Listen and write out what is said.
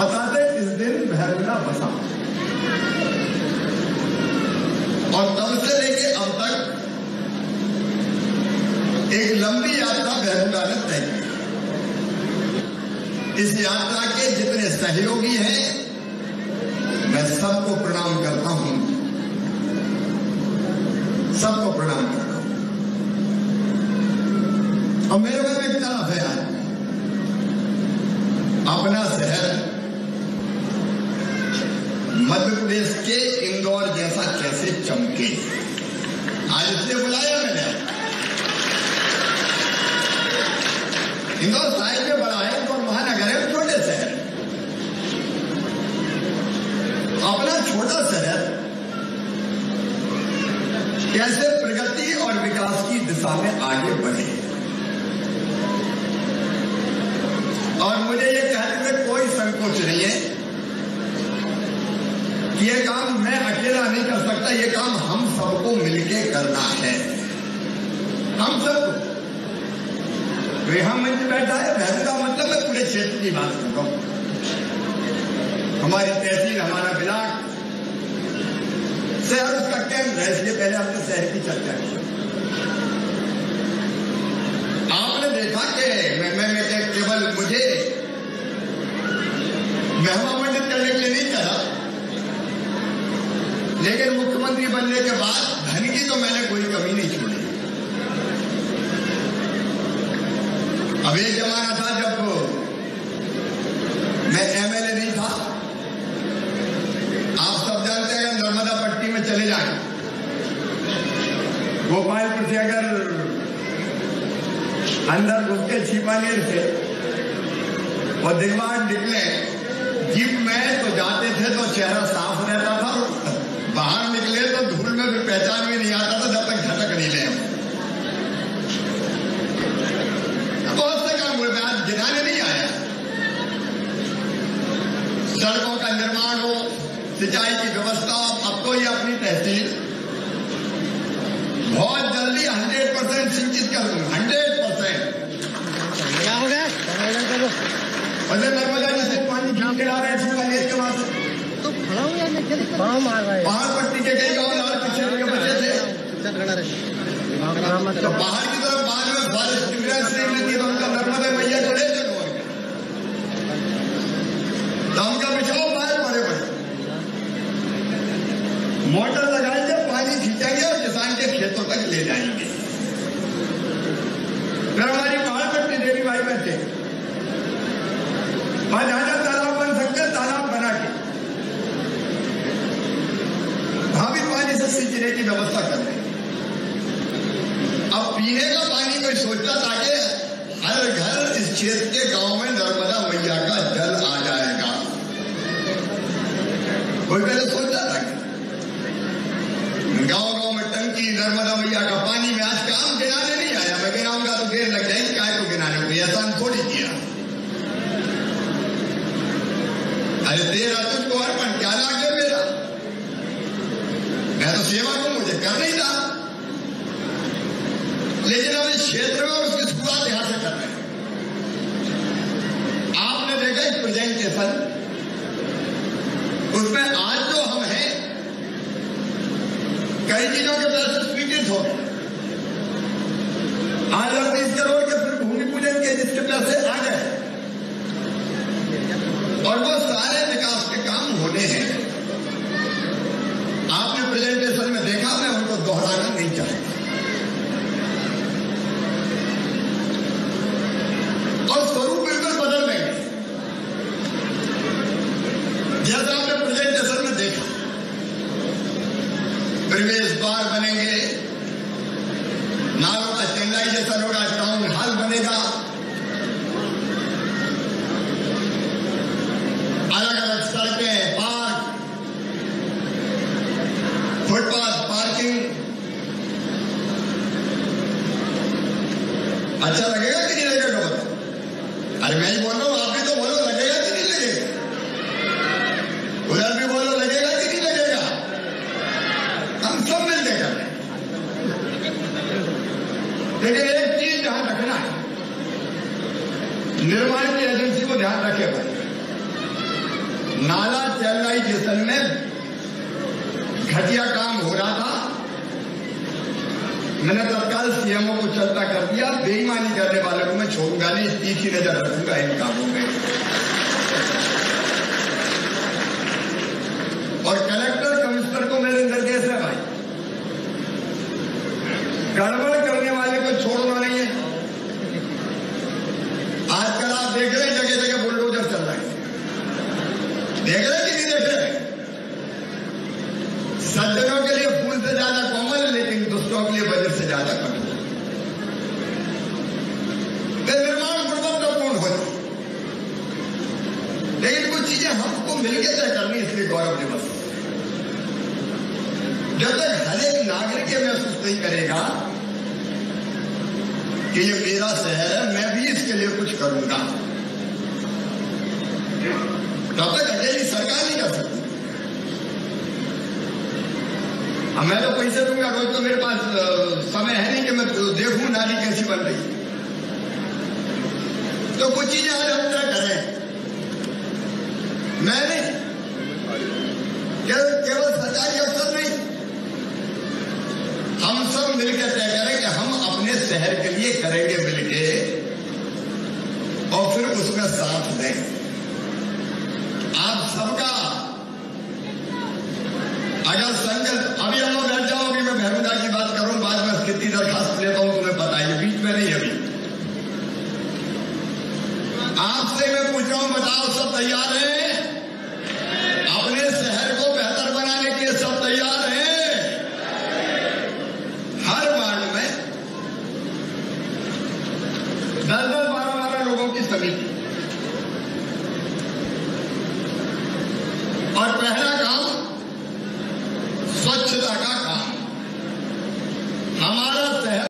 بتاتے اس دن بھیرنا بسا اور تب سے لے کے اب تک ایک لمبی یاترا بہرنا نے طے کی اس یاترا کے جتنے سہیوگی ہیں میں سب کو پرنام کرتا ہوں سب کو پرنام کرتا ہوں اور میرے کو ایک طرف ہے اپنا شہر مدھیہ پردیش کے اندور جیسا کیسے چمکے؟ آج اس لیے بلایا میں نے۔ اندور صاحب میں بڑا ہے اور مہانگر ہے، چھوٹے شہر۔ اپنا چھوٹا شہر کیسے پرگتی اور وکاس کی دشا میں آگے بڑھے؟ اور مجھے یہ کہنے میں کوئی سنکوچ نہیں ہے یہ کام میں اکیلا نہیں کر سکتا، یہ کام ہم سب کو مل کے کرنا ہے۔ ہم سب کو۔ یہاں منچ بیٹھا ہے، بہن کا مطلب میں پورے چھیتر کی بات کر رہا ہوں ہماری تحصیل، ہمارا بلاک شہر اس کا کیمپ ہے؟ اس لیے پہلے ہم نے شہر کی چرچا کی۔ آپ نے دیکھا کہ میں کیول مجھے مہمان منڈت کرنے کے لیے نہیں چاہا لیکن مکھ منتری بننے کے بعد دھن کی تو میں نے کوئی کمی نہیں چھوڑی۔ اب ایک زمانہ تھا جب میں ایم ایل اے نہیں تھا۔ آپ سب جانتے ہیں نرمدا پٹی میں چلے جائیں۔ گوپال پور سے اگر اندر گھس کے چھیپانیر سے اور دلواڑ نکلے جیپ میں تو جاتے تھے تو چہرہ صاف رہتا تھا باہر نکلے تو دھول میں بھی پہچان بھی نہیں آتا تھا جب تک جھٹک نہیں لے بہت سے کام ہوئے آج گرانے نہیں آیا سڑکوں کا نرمان ہو سچائی کی ویوستھا اب تو یہ اپنی تحصیل۔ بہت جلدی ہنڈریڈ پرسینٹ سنچت کر دوں ہنڈریڈ پرسینٹ کیا ہو گیا؟ نرمدا جی سے پانی کھینچ کے لا رہے ہیں چھوٹا لیس کے ہے؟ پہاڑ پٹی کے کئی گاؤں لال پچھلے کے بچے تھے۔ باہر کی طرف بعد میں بارش ڈفرینس نہیں ملتی تو ان کا نرمدا میاں چلے چلو تو ہم کا بچاؤ باہر پڑے پڑے موٹر لگائیں گے پانی کھینچیں گے اور کسان کے کھیتوں تک لے جائیں گے پھر ہماری پہاڑ پٹی دیوی بھائی بچے وہاں تالاب بن سکتے تالاب بنا کے۔ وہاں پانی سے سینچنے کی ویوستھا کر رہے ہیں۔ اب پینے کا پانی کوئی سوچتا تاکہ ہر گھر اس چھیتر کے گاؤں میں نرمدا میاں کا جل آ جائے گا۔ کوئی پہلے سوچتا تھا کہ گاؤں گاؤں میں ٹنکی نرمدا میاں کا پانی میں آج کام گرانے نہیں آیا میں گراؤں گا تو دیر لگ جائے گی کائے کو گرانے کو احسان تھوڑی کیا ارے تیرا تجھ کو ارپن کیا لاگے میرا میں تو سیوا کو مجھے کر نہیں تھا لیکن اب اس چھیتر میں اس کی شروعات یہاں سے کر رہے ہیں آپ نے دیکھا اس پرزینٹیشن اس میں آج جو ہم ہیں کئی چیزوں کے پیسے سویکرت ہو گئے آج اڑتیس کروڑ کے پھر بھومی پوجن کے جس کے پیسے آ گئے اور وہ سارے وکاس کے کام ہونے ہیں آپ نے پریزنٹیشن میں دیکھا میں ان کو دوہرانا نہیں چاہتا اور سوروپ بالکل بدل رہے ہیں جیسا آپ نے پریزنٹیشن میں دیکھا پرویش دوار بنیں گے۔ نالوں کا اسٹینڈائزیشن ہوگا ٹاؤن ہال بنے گا۔ الگ الگ سڑکیں، پارک، فٹ پاتھ، پارکنگ۔ اچھا لگے گا کہ نہیں لگے گا بتا ارے میں ہی بول رہا ہوں آپ بھی تو بولو لگے گا کہ نہیں لگے گا ادھر بھی بولو لگے گا کہ نہیں لگے گا ہم سب مل کے کر رہے ہیں لیکن ایک چیز دھیان رکھنا ہے نرمان کی ایجنسی کو دھیان رکھے بھائی نالا چلائی جسن میں۔ گھٹیا کام ہو رہا تھا۔ میں نے تتکال سی ایم او کو چلتا کر دیا۔ بے ایمانی کرنے والے کو میں چھوڑوں گا نہیں تیکھی نظر رکھوں گا، ان کاموں میں۔ اور کلیکٹر کمشنر کو میرے اندر کیسے بھائی؟ گڑبڑ دیکھ رہے کہ نہیں دیکھ رہے سجنوں کے لیے پھول سے زیادہ کامن لیکن دوستوں کے لیے بجٹ سے زیادہ کٹو نرمان گروتوپورن ہوتی لیکن کچھ چیزیں ہم کو مل کے طے کرنی، اس لیے گورو دس جب تک ہر ایک ناگرک یہ محسوس نہیں کرے گا کہ یہ میرا شہر ہے، میں بھی اس کے لیے کچھ کروں گا۔ ڈاکٹر کہتے ہیں سرکار نہیں کر سکتی اب میں تو پیسے دوں گا روز تو میرے پاس سمے ہے نہیں کہ میں دیکھوں نالی کیسی بن رہی تو کچھ چیزیں آج ہم طے کریں میں نے کیول سرکاری افسر نہیں ہم سب مل کے طے کریں کہ ہم اپنے شہر کے لیے کریں گے مل کے اور پھر اس میں ساتھ دیں آپ سب کا اگر سنگت ابھی ہم لوگ بیٹھ جاؤ گی میں محمودہ کی بات کروں بعد میں کتنی درخواست لیتا ہوں تمہیں بتائیے، بیچ میں نہیں ابھی۔ آپ سے میں پوچھ رہا ہوں، بتاؤ، سب تیار ہیں؟ اپنے شہر کو بہتر بنانے کے سب تیار ہیں؟ ہر وارڈ میں دس دس بارہ بارہ لوگوں کی سمیتی But I